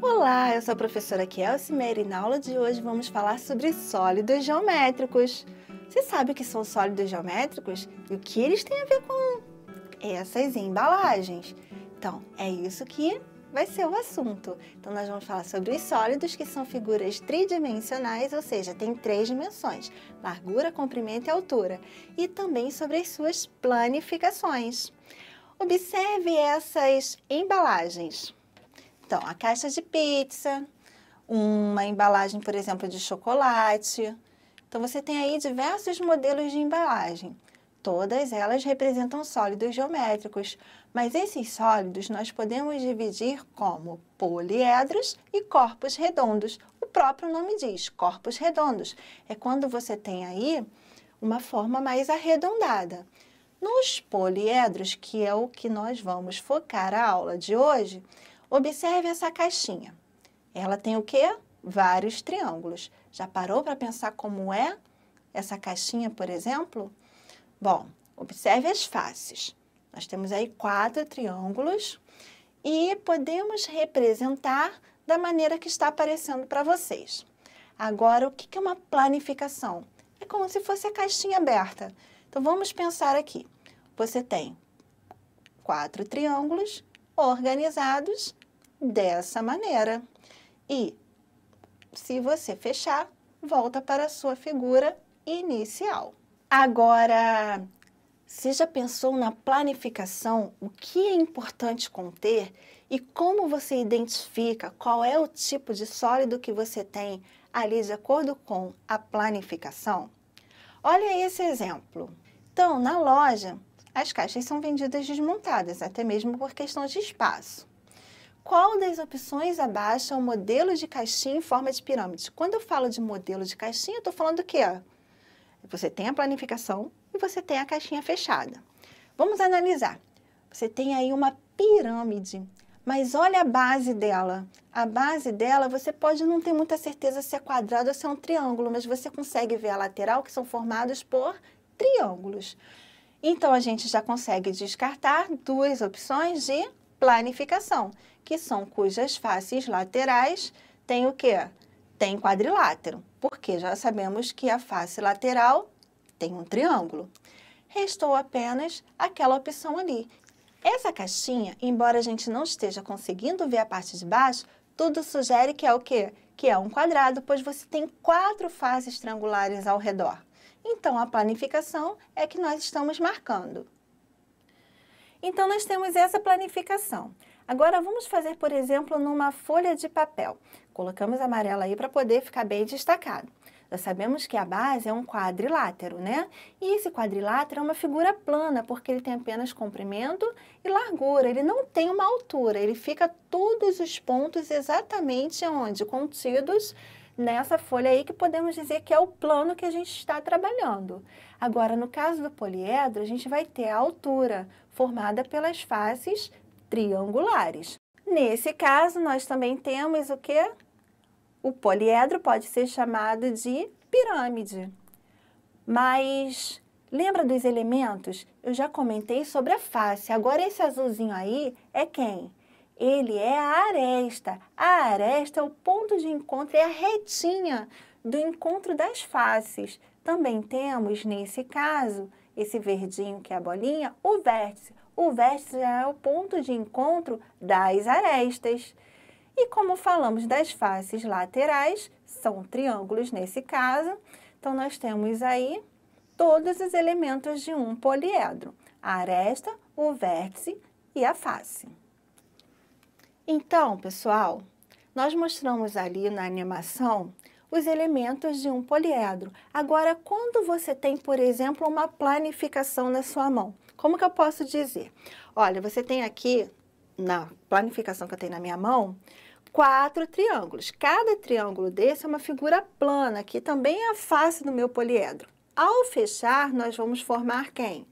Olá, eu sou a professora Kelsey Meire e na aula de hoje vamos falar sobre sólidos geométricos. Você sabe o que são sólidos geométricos e o que eles têm a ver com essas embalagens? Então, é isso que vai ser o assunto. Então, nós vamos falar sobre os sólidos, que são figuras tridimensionais, ou seja, tem três dimensões: largura, comprimento e altura, e também sobre as suas planificações. Observe essas embalagens. Então, a caixa de pizza, uma embalagem, por exemplo, de chocolate. Então, você tem aí diversos modelos de embalagem. Todas elas representam sólidos geométricos, mas esses sólidos nós podemos dividir como poliedros e corpos redondos. O próprio nome diz, corpos redondos. É quando você tem aí uma forma mais arredondada. Nos poliedros, que é o que nós vamos focar a aula de hoje, Observe essa caixinha. Ela tem o quê? Vários triângulos. Já parou para pensar como é essa caixinha, por exemplo? Bom, observe as faces. Nós temos aí quatro triângulos e podemos representar da maneira que está aparecendo para vocês. Agora, o que é uma planificação? É como se fosse a caixinha aberta. Então, vamos pensar aqui. Você tem quatro triângulos organizados dessa maneira. E se você fechar, volta para a sua figura inicial. Agora, você já pensou na planificação, o que é importante conter e como você identifica qual é o tipo de sólido que você tem ali de acordo com a planificação? Olha esse exemplo. Então, na loja, as caixas são vendidas desmontadas, até mesmo por questão de espaço. Qual das opções abaixo é o modelo de caixinha em forma de pirâmide? Quando eu falo de modelo de caixinha, eu estou falando do quê? Você tem a planificação e você tem a caixinha fechada. Vamos analisar. Você tem aí uma pirâmide, mas olha a base dela. A base dela, você pode não ter muita certeza se é quadrado ou se é um triângulo, mas você consegue ver a lateral, que são formados por triângulos. Então, a gente já consegue descartar duas opções de planificação, que são cujas faces laterais têm o quê? Tem quadrilátero, porque já sabemos que a face lateral tem um triângulo. Restou apenas aquela opção ali. Essa caixinha, embora a gente não esteja conseguindo ver a parte de baixo, tudo sugere que é o quê? Que é um quadrado, pois você tem quatro faces triangulares ao redor. Então, a planificação é que nós estamos marcando. Então, nós temos essa planificação. Agora, vamos fazer, por exemplo, numa folha de papel. Colocamos amarela aí para poder ficar bem destacado. Nós sabemos que a base é um quadrilátero, né? E esse quadrilátero é uma figura plana, porque ele tem apenas comprimento e largura. Ele não tem uma altura, ele fica todos os pontos exatamente onde? Contidos nessa folha aí que podemos dizer que é o plano que a gente está trabalhando. Agora, no caso do poliedro, a gente vai ter a altura formada pelas faces triangulares. Nesse caso, nós também temos o que? O poliedro pode ser chamado de pirâmide. Mas lembra dos elementos? Eu já comentei sobre a face. Agora esse azulzinho aí é quem? Ele é a aresta. A aresta é o ponto de encontro, é a retinha do encontro das faces. Também temos, nesse caso, esse verdinho que é a bolinha, o vértice. O vértice é o ponto de encontro das arestas. E como falamos das faces laterais, são triângulos nesse caso, então nós temos aí todos os elementos de um poliedro: a aresta, o vértice e a face. Então, pessoal, nós mostramos ali na animação os elementos de um poliedro. Agora, quando você tem, por exemplo, uma planificação na sua mão, como que eu posso dizer? Olha, você tem aqui, na planificação que eu tenho na minha mão, quatro triângulos. Cada triângulo desse é uma figura plana, que também é a face do meu poliedro. Ao fechar, nós vamos formar quem?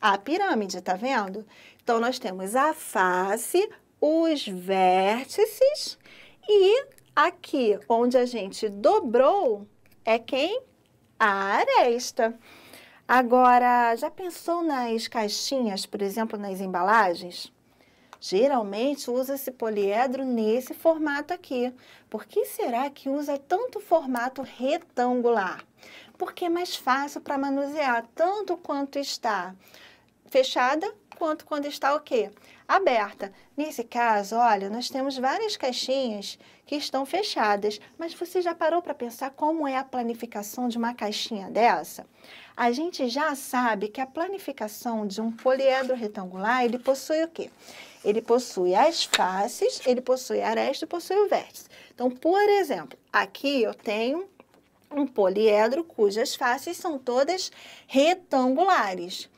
A pirâmide, tá vendo? Então, nós temos a face, os vértices e aqui onde a gente dobrou é quem? A aresta. Agora, já pensou nas caixinhas, por exemplo, nas embalagens? Geralmente usa-se poliedro nesse formato aqui. Por que será que usa tanto formato retangular? Porque é mais fácil para manusear, tanto quanto está fechada, quanto quando está o quê? Aberta. Nesse caso, olha, nós temos várias caixinhas que estão fechadas, mas você já parou para pensar como é a planificação de uma caixinha dessa? A gente já sabe que a planificação de um poliedro retangular, ele possui o quê? Ele possui as faces, ele possui a aresta e possui o vértice. Então, por exemplo, aqui eu tenho um poliedro cujas faces são todas retangulares.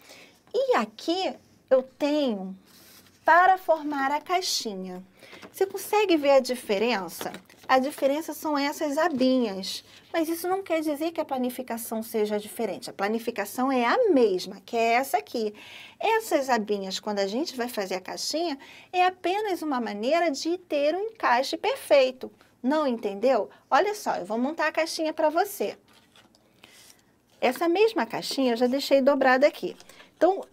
E aqui eu tenho para formar a caixinha. Você consegue ver a diferença? A diferença são essas abinhas. Mas isso não quer dizer que a planificação seja diferente. A planificação é a mesma, que é essa aqui. Essas abinhas, quando a gente vai fazer a caixinha, é apenas uma maneira de ter um encaixe perfeito. Não entendeu? Olha só, eu vou montar a caixinha para você. Essa mesma caixinha eu já deixei dobrada aqui. Então,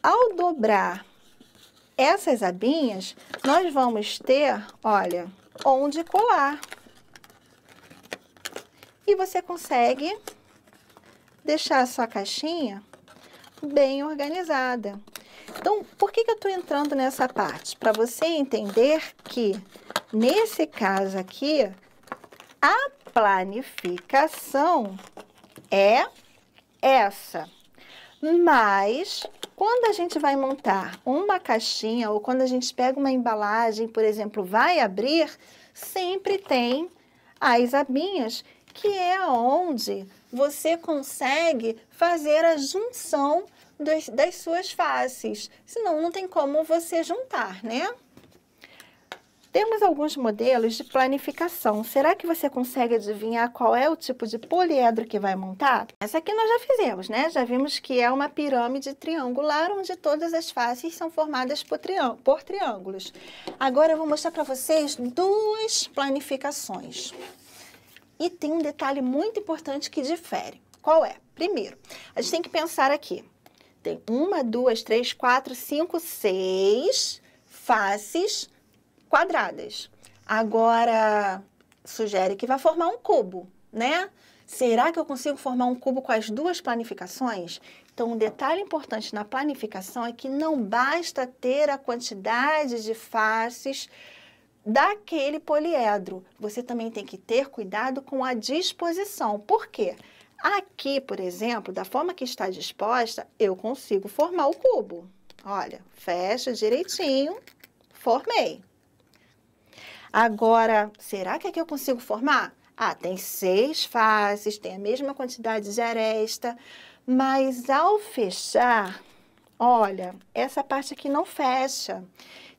ao dobrar essas abinhas, nós vamos ter, olha, onde colar. E você consegue deixar a sua caixinha bem organizada. Então, por que, que eu estou entrando nessa parte? Para você entender que, nesse caso aqui, a planificação é essa. Mas, quando a gente vai montar uma caixinha ou quando a gente pega uma embalagem, por exemplo, vai abrir, sempre tem as abinhas, que é onde você consegue fazer a junção das, suas faces. Senão, não tem como você juntar, né? Temos alguns modelos de planificação. Será que você consegue adivinhar qual é o tipo de poliedro que vai montar? Essa aqui nós já fizemos, né? Já vimos que é uma pirâmide triangular onde todas as faces são formadas por, por triângulos. Agora eu vou mostrar para vocês duas planificações. E tem um detalhe muito importante que difere. Qual é? Primeiro, a gente tem que pensar aqui. Tem uma, duas, três, quatro, cinco, seis faces quadradas. Agora, sugere que vai formar um cubo, né? Será que eu consigo formar um cubo com as duas planificações? Então, um detalhe importante na planificação é que não basta ter a quantidade de faces daquele poliedro. Você também tem que ter cuidado com a disposição. Por quê? Aqui, por exemplo, da forma que está disposta, eu consigo formar o cubo. Olha, fecha direitinho, formei. Agora, será que aqui eu consigo formar? Ah, tem seis faces, tem a mesma quantidade de aresta, mas ao fechar, olha, essa parte aqui não fecha.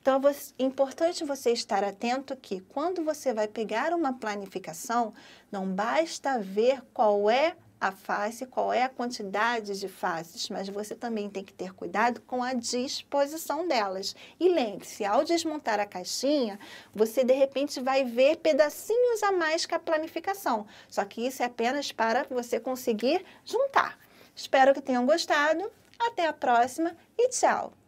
Então, é importante você estar atento que quando você vai pegar uma planificação, não basta ver qual é a face, qual é a quantidade de faces, mas você também tem que ter cuidado com a disposição delas. E lembre-se, ao desmontar a caixinha, você de repente vai ver pedacinhos a mais que a planificação. Só que isso é apenas para você conseguir juntar. Espero que tenham gostado. Até a próxima e tchau!